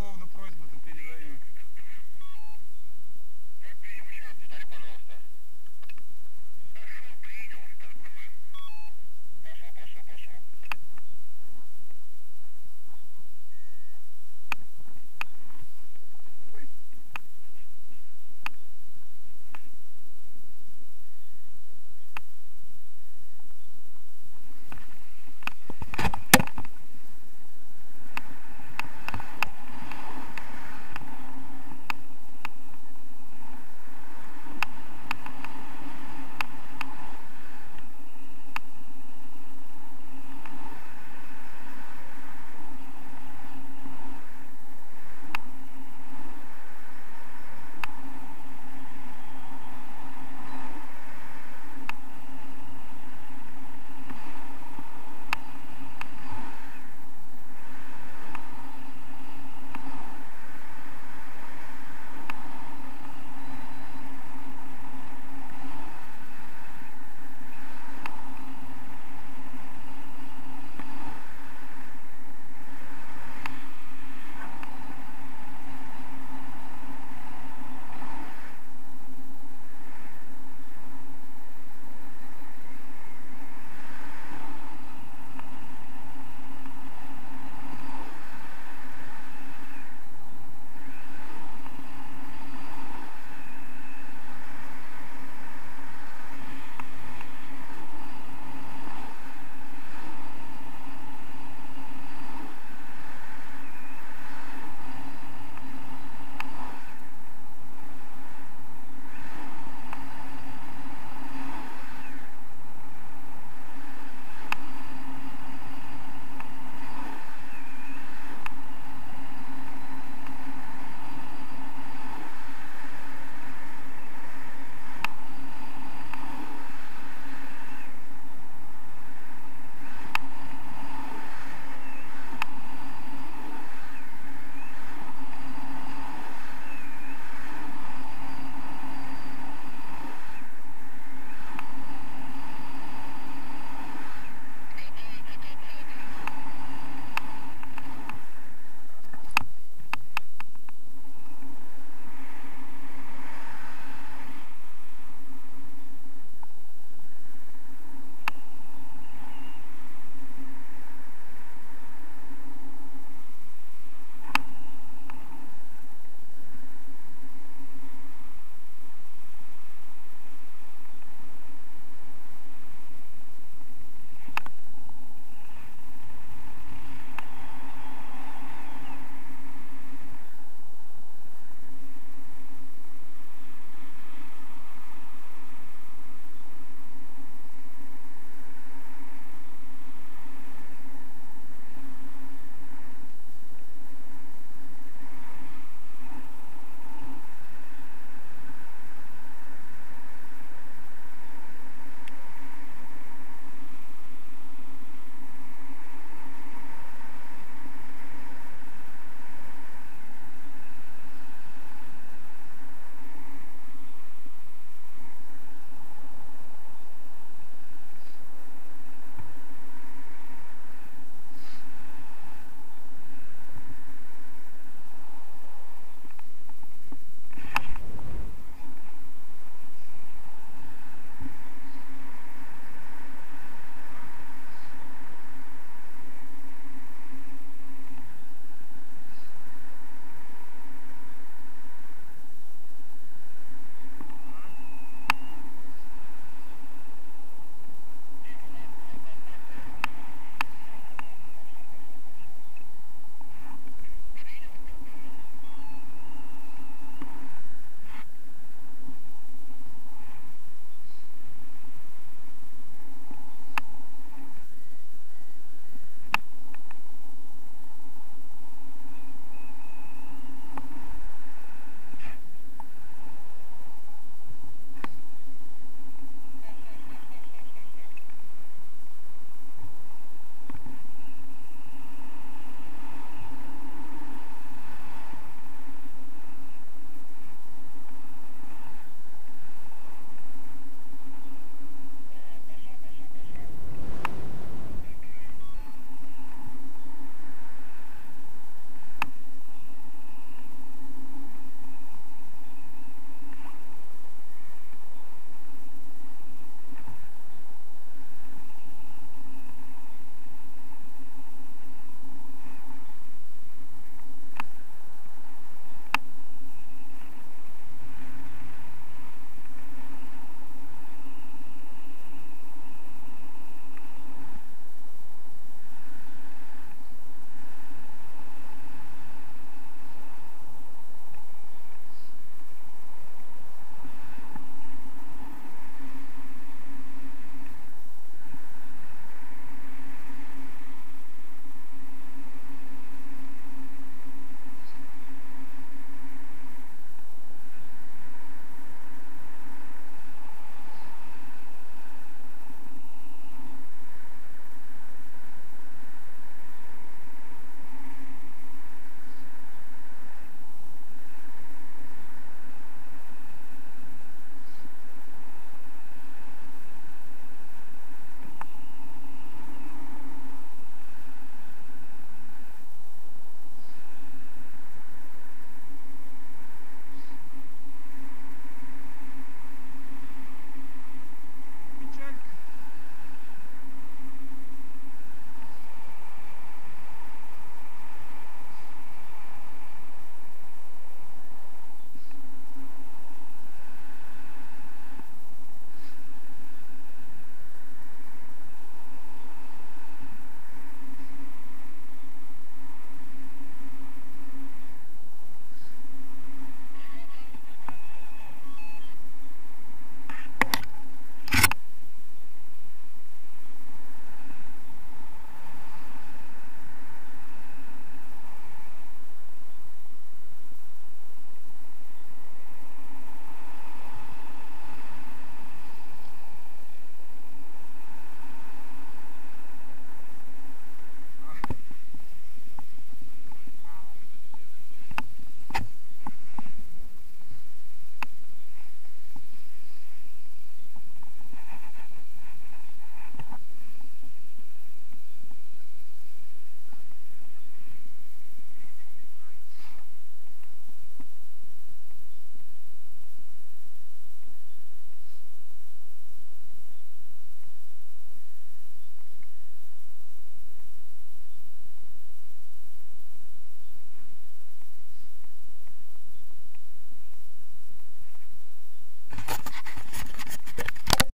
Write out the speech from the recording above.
безусловно, просьбу-то передаю.